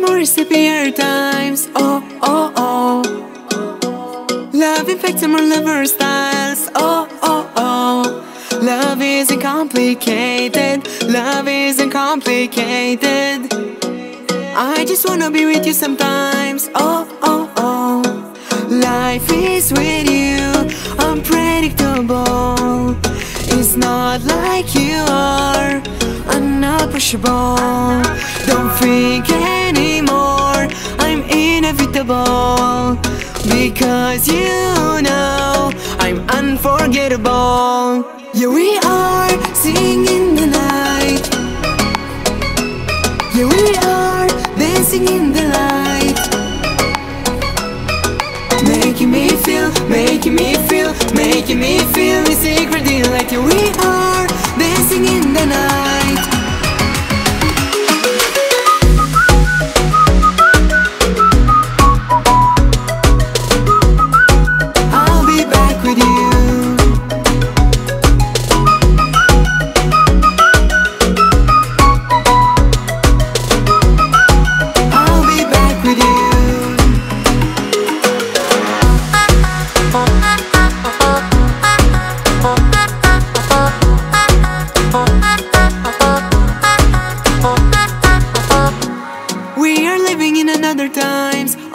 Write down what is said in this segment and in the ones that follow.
memories happier times. Oh, oh, oh. Love infects more lover styles. Oh, oh, oh. Love isn't complicated. Love isn't complicated. I just wanna be with you sometimes. Oh, oh, oh. Life is with you, unpredictable. It's not like you are unapproachable. Don't think inevitable. Because you know I'm unforgettable. Yeah, we are singing the night. Yeah, we are dancing in the light. Making me feel, making me feel, making me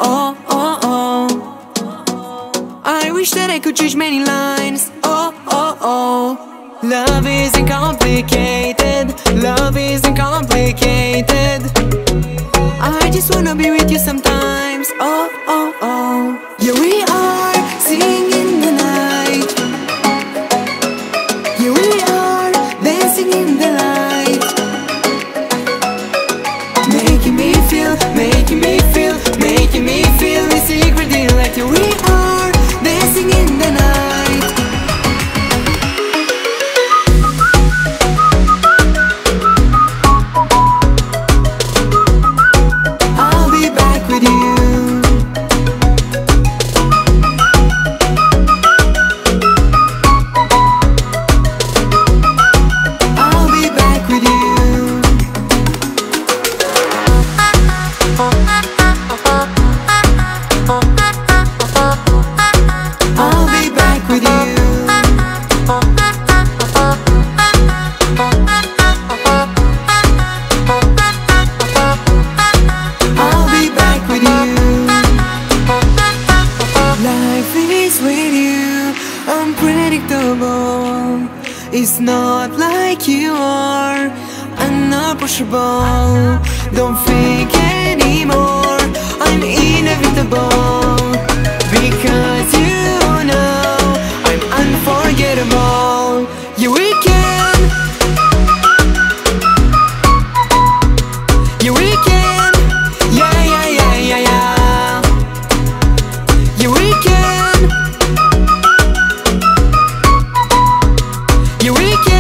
Oh, oh, oh. I wish that I could change many lines. Oh, oh, oh. Love isn't complicated. Love isn't complicated. I just wanna be with you sometimes. Oh, oh, oh. Yeah, we are singing in the night. Yeah, we are dancing in the light. Making me feel, making me feel, Life is with you, unpredictable. It's not like you are, unapproachable. Don't think anymore, I'm inevitable. Because you know I'm unforgettable. Yeah, we can. You're weak.